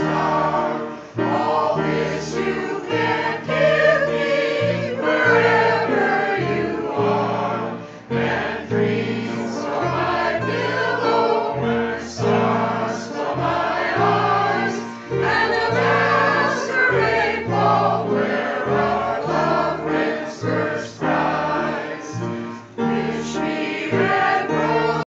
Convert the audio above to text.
us.